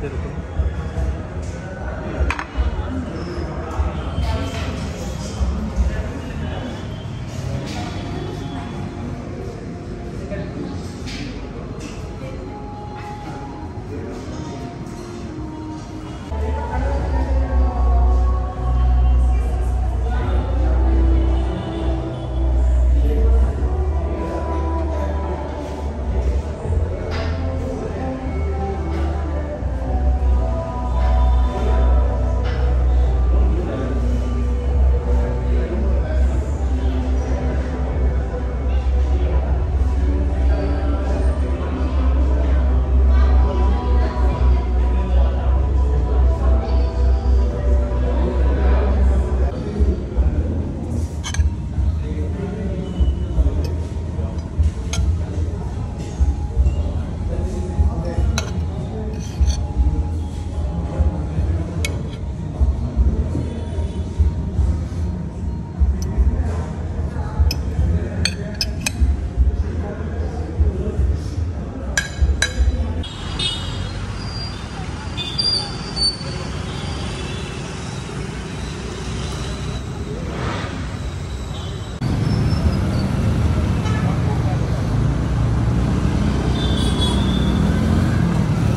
대로 좀